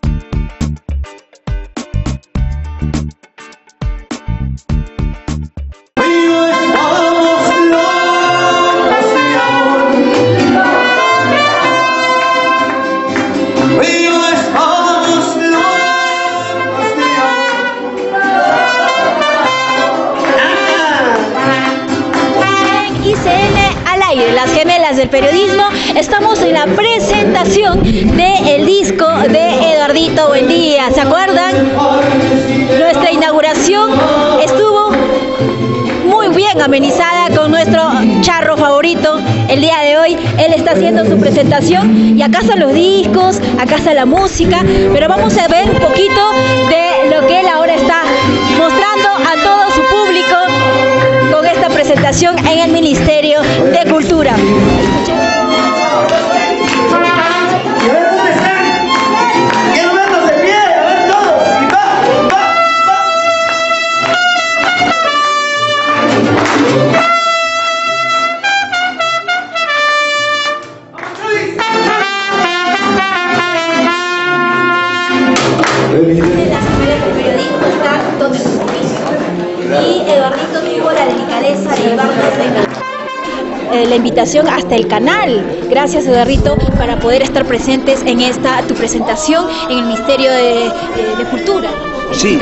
Thank you. Del periodismo. Estamos en la presentación del disco de Eduardito Buendía. ¿Se acuerdan? Nuestra inauguración estuvo muy bien amenizada con nuestro charro favorito. El día de hoy él está haciendo su presentación y acá están los discos, acá está la música, pero vamos a ver un poquito de lo que él ahora está mostrando a todo su público presentación en el Ministerio de Cultura. La delicadeza de llevarnos eh, la invitación hasta el canal. Gracias, Eduardito, para poder estar presentes en esta tu presentación en el Ministerio de, de Cultura. Sí,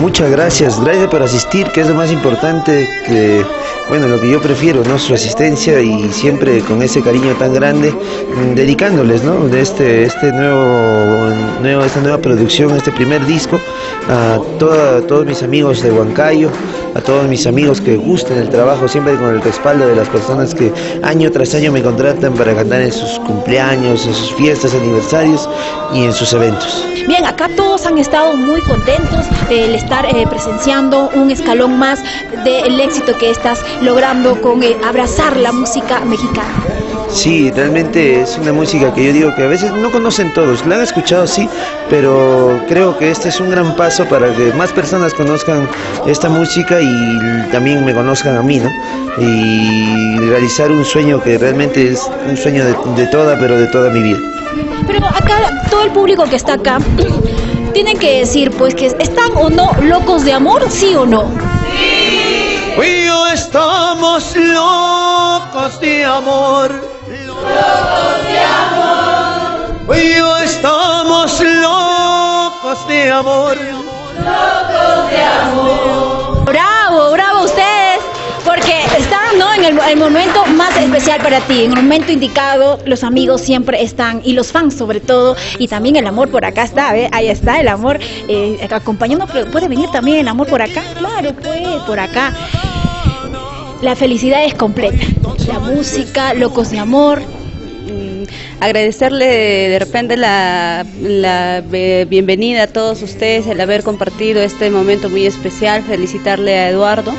muchas gracias, gracias por asistir, que es lo más importante, que bueno, lo que yo prefiero, ¿no? Su asistencia y siempre con ese cariño tan grande, mm, dedicándoles, ¿no? De este, este nuevo, nuevo, esta nueva producción, este primer disco, a, todos mis amigos de Huancayo, a todos mis amigos que gusten el trabajo, siempre con el respaldo de las personas que año tras año me contratan para cantar en sus cumpleaños, en sus fiestas, aniversarios y en sus eventos. Bien, acá todos han estado muy contentos de estar eh, presenciando un escalón más del éxito que estás logrando con eh, abrazar la música mexicana. Sí, realmente es una música que yo digo que a veces no conocen todos, la han escuchado sí, pero creo que este es un gran paso para que más personas conozcan esta música y también me conozcan a mí, ¿no? Y realizar un sueño que realmente es un sueño de, de toda, pero de toda mi vida. Pero acá, todo el público que está acá, tienen que decir, pues, que están o no locos de amor, sí o no. Sí. estamos locos de amor. Locos de amor. yo estamos locos de amor. Locos de amor. Bravo, bravo ustedes, porque están ¿no? en el, momento más especial para ti, en el momento indicado, los amigos siempre están, y los fans sobre todo, y también el amor por acá está, ¿ve? ahí está el amor eh, acompañando, puede venir también el amor por acá, claro, pues, por acá la felicidad es completa. La música, locos de amor. Agradecerle de repente la, eh, bienvenida a todos ustedes, el haber compartido este momento muy especial, felicitarle a Eduardo.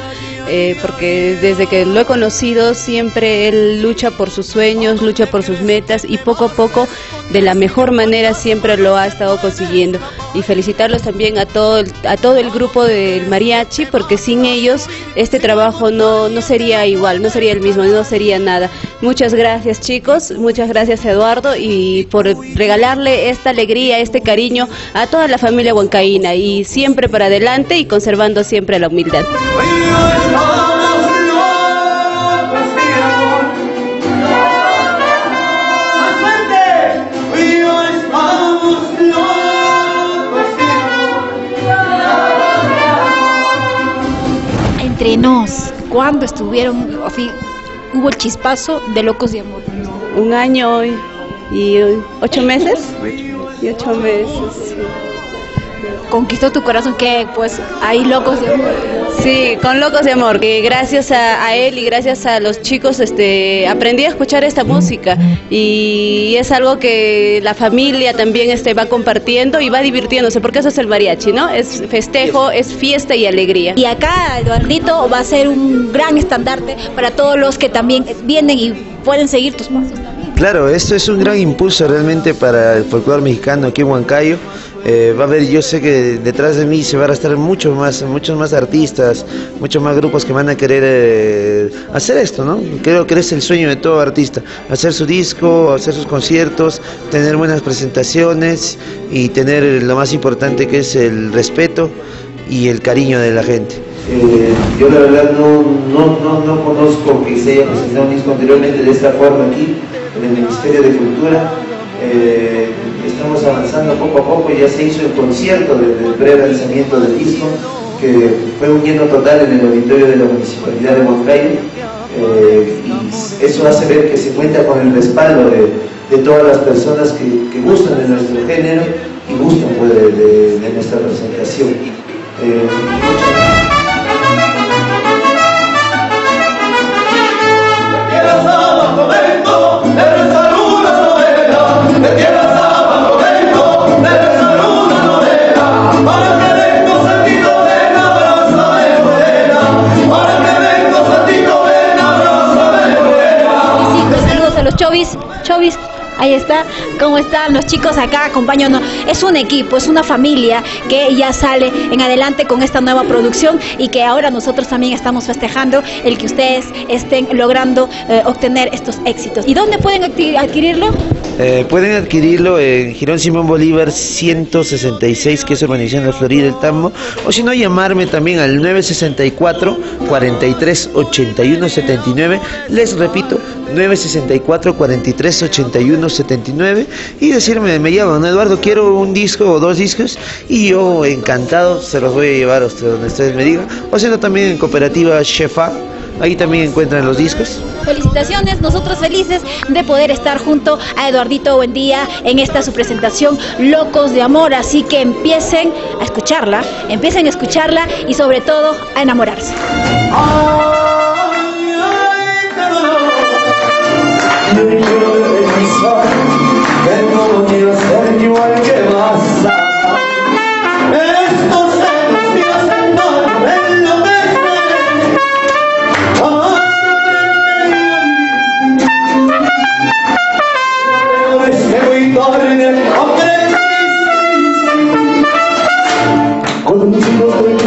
Eh, porque desde que lo he conocido siempre él lucha por sus sueños, lucha por sus metas y poco a poco de la mejor manera siempre lo ha estado consiguiendo. Y felicitarlos también a todo el, a todo el grupo del mariachi, porque sin ellos este trabajo no, no sería igual, no sería el mismo, no sería nada. Muchas gracias chicos, muchas gracias Eduardo y por regalarle esta alegría, este cariño a toda la familia huancaína y siempre para adelante y conservando siempre la humildad. Nos, cuando estuvieron, así, hubo el chispazo de Locos de Amor? Un año y ocho meses. Y ocho meses conquistó tu corazón que pues hay locos de amor. Sí, con locos de amor, que gracias a, él y gracias a los chicos este aprendí a escuchar esta música y es algo que la familia también este va compartiendo y va divirtiéndose, porque eso es el mariachi, ¿no? Es festejo, es fiesta y alegría. Y acá Eduardito va a ser un gran estandarte para todos los que también vienen y pueden seguir tus pasos también. Claro, esto es un gran impulso realmente para el folclore mexicano aquí en Huancayo Eh, va a haber, yo sé que detrás de mí se van a estar muchos más, muchos más artistas, muchos más grupos que van a querer eh, hacer esto, ¿no? Creo que es el sueño de todo artista, hacer su disco, hacer sus conciertos, tener buenas presentaciones y tener lo más importante que es el respeto y el cariño de la gente. Eh, yo la verdad no, no, no, no, conozco que se haya presentado un disco anteriormente de esta forma aquí, en el Ministerio de Cultura. Eh, estamos avanzando poco a poco, ya se hizo el concierto del, pre-lanzamiento del disco, que fue un lleno total en el auditorio de la Municipalidad de Moncayo. Eh, y eso hace ver que se cuenta con el respaldo de, de todas las personas que, que, gustan de nuestro género y gustan pues, de, nuestra presentación. Chovis, Chovis, ahí está, ¿cómo están los chicos acá acompañándonos? Es un equipo, es una familia que ya sale en adelante con esta nueva producción y que ahora nosotros también estamos festejando el que ustedes estén logrando eh, obtener estos éxitos. ¿Y dónde pueden adquirirlo? Eh, pueden adquirirlo en Girón Simón Bolívar 166, que es Urbanización de Florida, el Tambo, o si no, llamarme también al 964 43 81 79. Les repito, 964 43 81 79 y decirme, me llaman, Eduardo, quiero un disco o dos discos y yo encantado se los voy a llevar a ustedes donde ustedes me digan, o sea, también en cooperativa Shefa Ahí también encuentran los discos. Felicitaciones, nosotros felices de poder estar junto a Eduardito Buendía en esta su presentación Locos de Amor, así que empiecen a escucharla, empiecen a escucharla y sobre todo a enamorarse. vengono di assegno anche massa e sto sempre a sentore bello per me amore per me ore seguitori del congresso continuo con